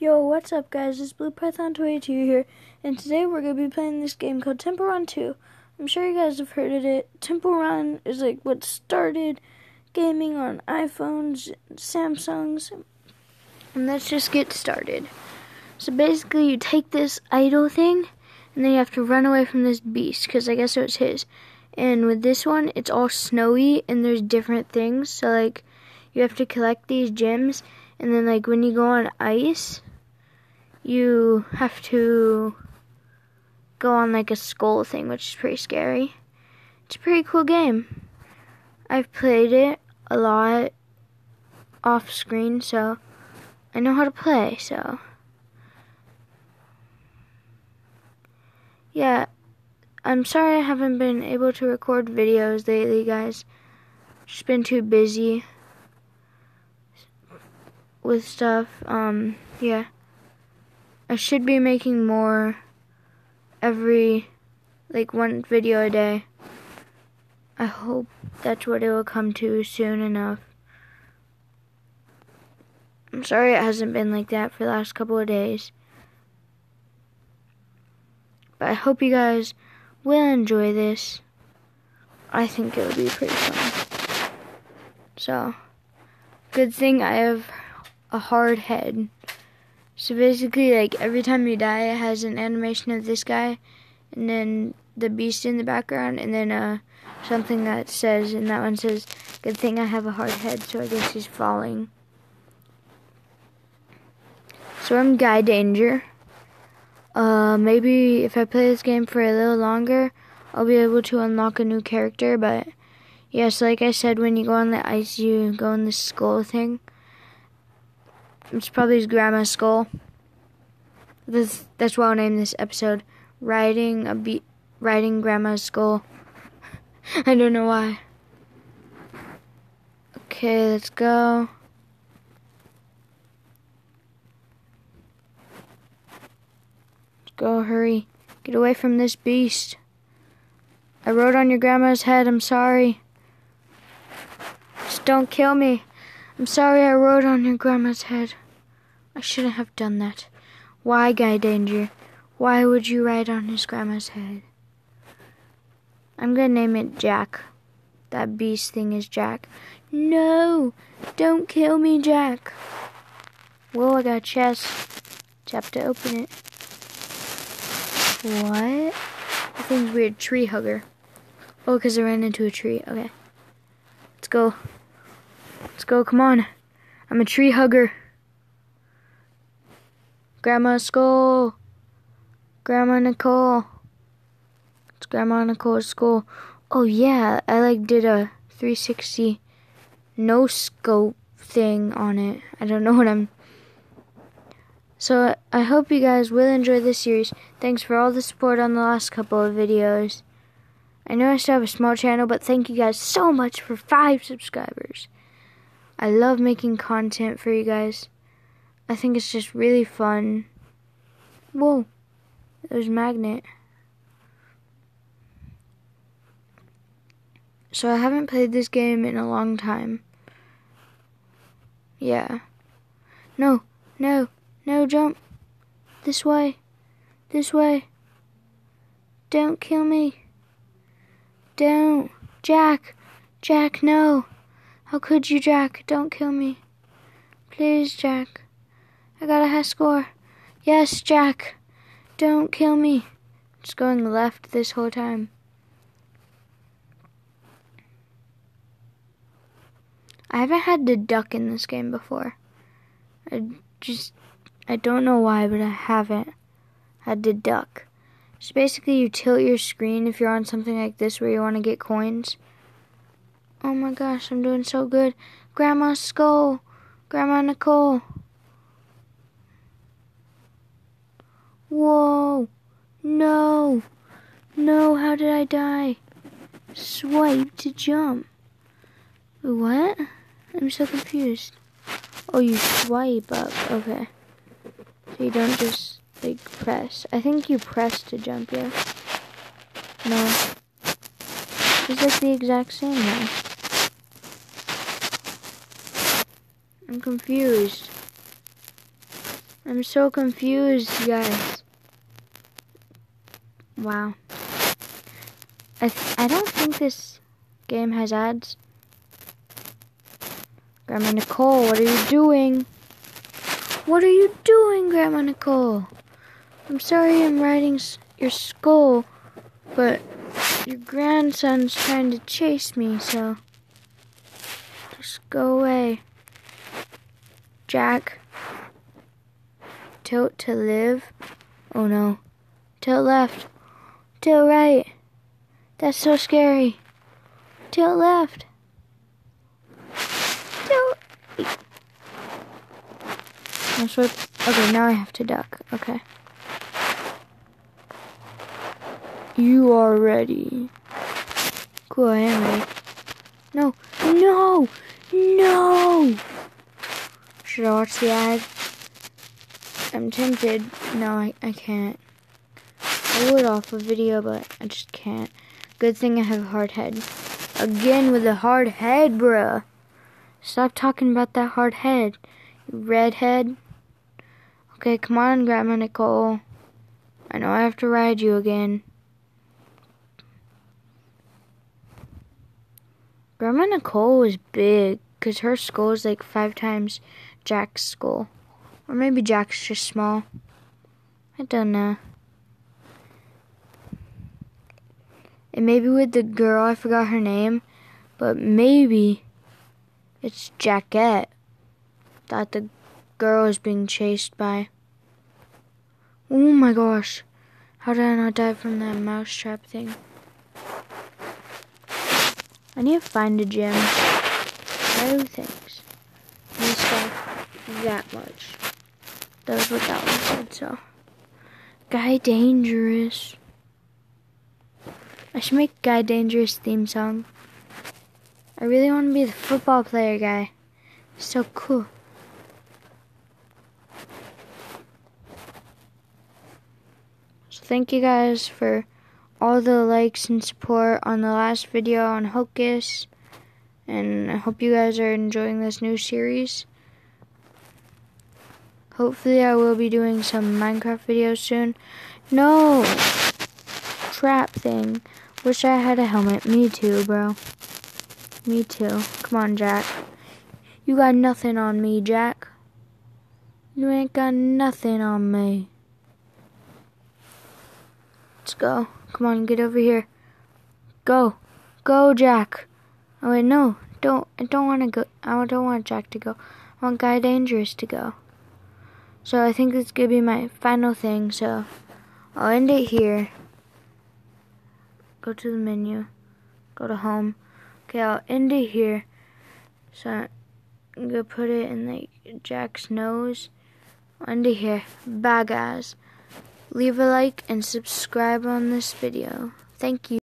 Yo, what's up guys? It's Bluepython 22 here, and today we're going to be playing this game called Temple Run 2. I'm sure you guys have heard of it. Temple Run is like what started gaming on iPhones, Samsungs, and let's just get started. So basically you take this idol thing, and then you have to run away from this beast, because I guess it was his. And with this one, it's all snowy, and there's different things, so like, you have to collect these gems, and then like when you go on ice, you have to go on like a skull thing, which is pretty scary. It's a pretty cool game. I've played it a lot off screen, so I know how to play, so yeah, I'm sorry I haven't been able to record videos lately, guys. Just been too busy with stuff. Um, yeah. I should be making more every, like, one video a day. I hope that's what it will come to soon enough. I'm sorry it hasn't been like that for the last couple of days. But I hope you guys will enjoy this. I think it'll be pretty fun. So, good thing I have a hard head. So basically, like every time you die, it has an animation of this guy, and then the beast in the background, and then uh, something that says, and that one says, "Good thing I have a hard head." So I guess he's falling. So I'm Guy Danger. Uh, maybe if I play this game for a little longer, I'll be able to unlock a new character. But yes, like I said, when you go on the ice, you go in the skull thing. It's probably his grandma's skull. This, that's why I'll name this episode "Riding a Be- Riding Grandma's Skull." I don't know why. Okay, let's go. Let's go, hurry. Get away from this beast. I rode on your grandma's head, I'm sorry. Just don't kill me. I'm sorry I rode on your grandma's head. I shouldn't have done that. Why, Guy Danger? Why would you ride on his grandma's head? I'm gonna name it Jack. That beast thing is Jack. No! Don't kill me, Jack! Well, I got a chest. Just have to open it. What? That thing's weird. Tree hugger. Oh, because I ran into a tree. Okay. Let's go. Go, come on. I'm a tree hugger. Grandma Skull. Grandma Nicole. It's Grandma Nicole's school. Oh yeah, I like did a 360 no scope thing on it. I don't know what I'm so I hope you guys will enjoy this series. Thanks for all the support on the last couple of videos. I know I still have a small channel, but thank you guys so much for five subscribers. I love making content for you guys. I think it's just really fun. Whoa, there's magnet. So I haven't played this game in a long time. Yeah. No, no, no, jump. This way. This way. Don't kill me. Don't. Jack. Jack, no. How could you, Jack? Don't kill me. Please, Jack. I got a high score. Yes, Jack. Don't kill me. Just going left this whole time. I haven't had to duck in this game before. I just, I don't know why, but I haven't had to duck. So basically, you tilt your screen if you're on something like this where you want to get coins. Oh my gosh, I'm doing so good. Grandma's skull. Grandma Nicole. Whoa. No. No, how did I die? Swipe to jump. What? I'm so confused. Oh, you swipe up. Okay. So you don't just, like, press. I think you press to jump, yeah? No. It's like the exact same now. I'm confused. I'm so confused, guys. Wow. I, I don't think this game has ads. Grandma Nicole, what are you doing? What are you doing, Grandma Nicole? I'm sorry I'm riding your skull, but your grandson's trying to chase me, so just go away. Jack. Tilt to live. Oh no. Tilt left. Tilt right. That's so scary. Tilt left. Tilt. Okay, now I have to duck. Okay. You are ready. Cool, I am ready. No, no, no! Should I watch the ad? I'm tempted. No, I, I can't. I would off a video, but I just can't. Good thing I have a hard head. Again with a hard head, bruh. Stop talking about that hard head, redhead. Okay, come on, Grandma Nicole. I know I have to ride you again. Grandma Nicole was big, because her skull is like five times Jack's skull. Or maybe Jack's just small. I don't know. And maybe with the girl, I forgot her name, but maybe it's Jackette that the girl is being chased by. Oh my gosh. How did I not die from that mousetrap thing? I need to find a gym. No thanks. That much. That was what that one said, so. Guy Dangerous. I should make Guy Dangerous theme song. I really want to be the football player guy. so cool. So thank you guys for all the likes and support on the last video on Hocus. And I hope you guys are enjoying this new series. Hopefully I will be doing some Minecraft videos soon. No! Trap thing. Wish I had a helmet. Me too, bro. Me too. Come on, Jack. You got nothing on me, Jack. You ain't got nothing on me. Let's go. Come on, get over here. Go. Go, Jack. Oh, wait, no. Don't. I don't want to go. I don't want Jack to go. I want Guy Dangerous to go. So I think this to be my final thing, so I'll end it here go to the menu, go to home. Okay, I'll end it here. So I'm gonna put it in like Jack's nose. I'll end it here. Bye guys. Leave a like and subscribe on this video. Thank you.